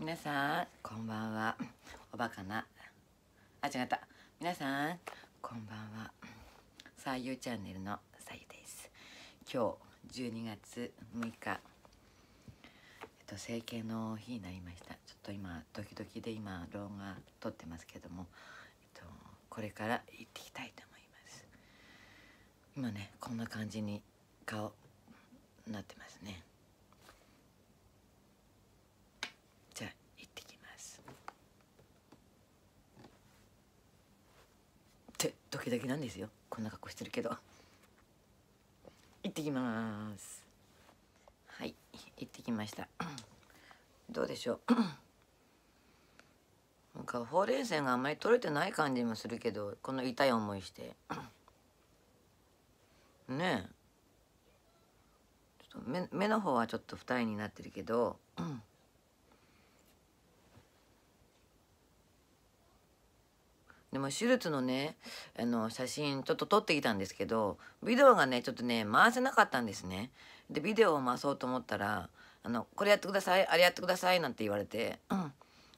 皆さんこんばんは。おバカな。あ違った。皆さんこんばんは。さゆチャンネルのさゆです。今日12月6日。えっと整形の日になりました。ちょっと今ドキドキで今動画撮ってますけども、えっと、これから行ってきたいと思います。今ねこんな感じに顔なってますねじゃあ行ってきますってドキドキなんですよ。こんな格好してるけど。行ってきます。はい行ってきました。どうでしょう。なんかほうれい線があんまり取れてない感じもするけどこの痛い思いして。ねえ。ちょっと目目の方はちょっと二重になってるけど。でも手術のねあの写真ちょっと撮ってきたんですけどビデオがねちょっとね回せなかったんですね。でビデオを回そうと思ったら「あのこれやってくださいあれやってください」なんて言われて、うん、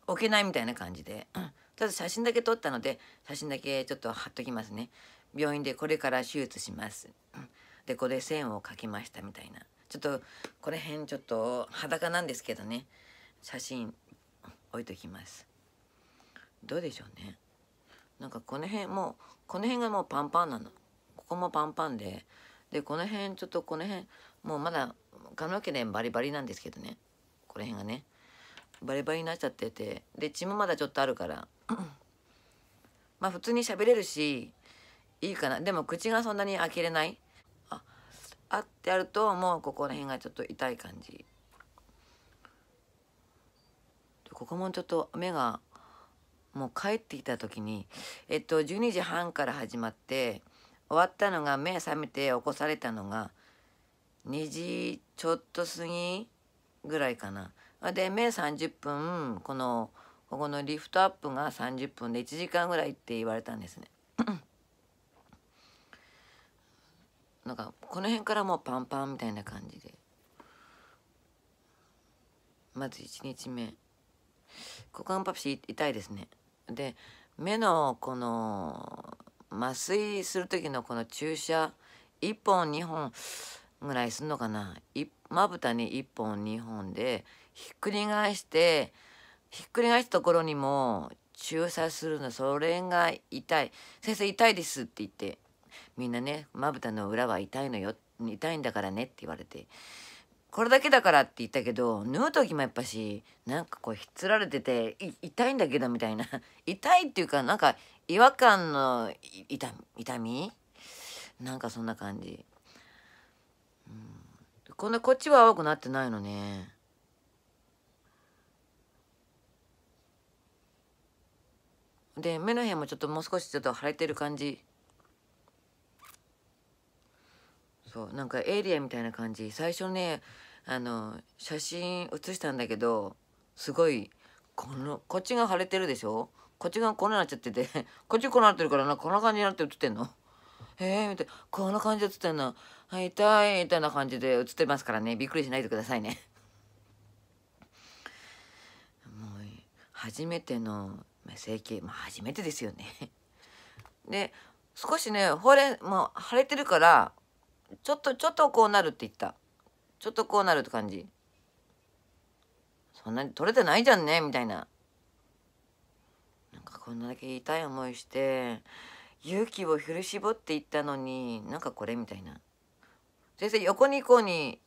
置けないみたいな感じで、うん、ただ写真だけ撮ったので写真だけちょっと貼っときますね。病院でこれから手術します、うん、でこれ線を描きましたみたいな。ちょっとこれ辺ちょっと裸なんですけどね。写真置いときます。どうでしょうね。なんかこの辺もこの辺がもうパンパンなの。ここもパンパンで。でこの辺ちょっとこの辺もうまだ髪の毛でバリバリなんですけどね。この辺がね。バリバリになっちゃってて。で血もまだちょっとあるから。まあ普通に喋れるしいいかな。でも口がそんなに開けれない。ああってやるともうここら辺がちょっと痛い感じ。ここもちょっと目がもう帰ってきた時にえっと12時半から始まって終わったのが目覚めて起こされたのが2時ちょっと過ぎぐらいかな。で目30分このここのリフトアップが30分で1時間ぐらいって言われたんですね。なんかこの辺からもうパンパンみたいな感じでまず1日目股間パプシ痛いですね。で目のこの麻酔する時のこの注射1本2本ぐらいすんのかな？まぶたに1本2本でひっくり返してひっくり返したところにも注射するのそれが痛い先生痛いですって言ってみんなねまぶたの裏は痛いのよ。痛いんだからねって言われて。これだけだからって言ったけど縫う時もやっぱしなんかこうひっつられてて痛いんだけどみたいな。痛いっていうかなんか違和感の痛痛みなんかそんな感じ、うん、こんなこっちは青くなってないのね。で目の辺もちょっともう少しちょっと腫れてる感じ。そうなんかエイリアンみたいな感じ。最初ねあの写真写したんだけどすごいこのこっちが腫れてるでしょ？こっちがこんなっちゃってて こっちこうなってるからなこんな感じになって写ってんの？へえみたいな。こんな感じで写ってんの？はい痛いみたいな感じで写ってますからね。びっくりしないでくださいね。もう初めての整形。まあ初めてですよね。で少しねほれもう腫れてるからちょっとちょっとこうなるって言った。ちょっとこうなるって感じ。そんなに取れてないじゃんねみたいな。なんかこんなだけ痛い思いして勇気を振り絞っていったのになんかこれみたいな。先生横にこうに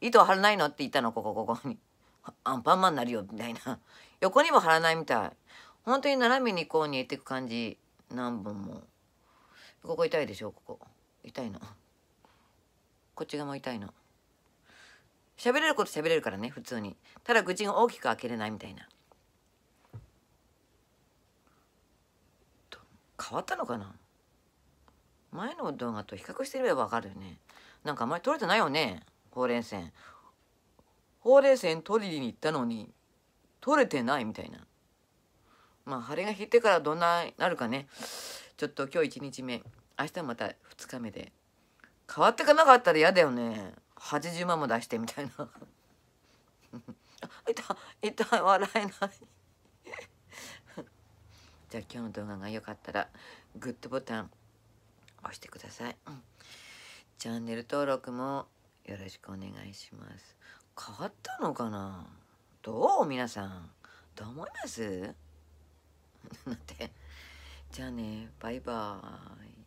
糸張らないの？って言ったのここここにアンパンマンになるよみたいな。横にも張らないみたい。本当に斜めにこうに入れていく感じ。何本も。ここ痛いでしょここ。痛いの。こっち側も痛いの。喋れること喋れるからね普通に。ただ口が大きく開けれないみたいな。変わったのかな？前の動画と比較してみればわかるよね。なんかあんまり取れてないよねほうれい線ほうれい線取りに行ったのに取れてないみたいな。まあ腫れが引いてからどんななるかね。ちょっと今日1日目。明日また2日目で。変わってかなかったら嫌だよね。80万も出してみたいな。痛い痛い笑えない。じゃあ今日の動画が良かったらグッドボタン押してください、うん、チャンネル登録もよろしくお願いします。変わったのかな？どう？皆さん。どう思います？なって。じゃあねバイバーイ。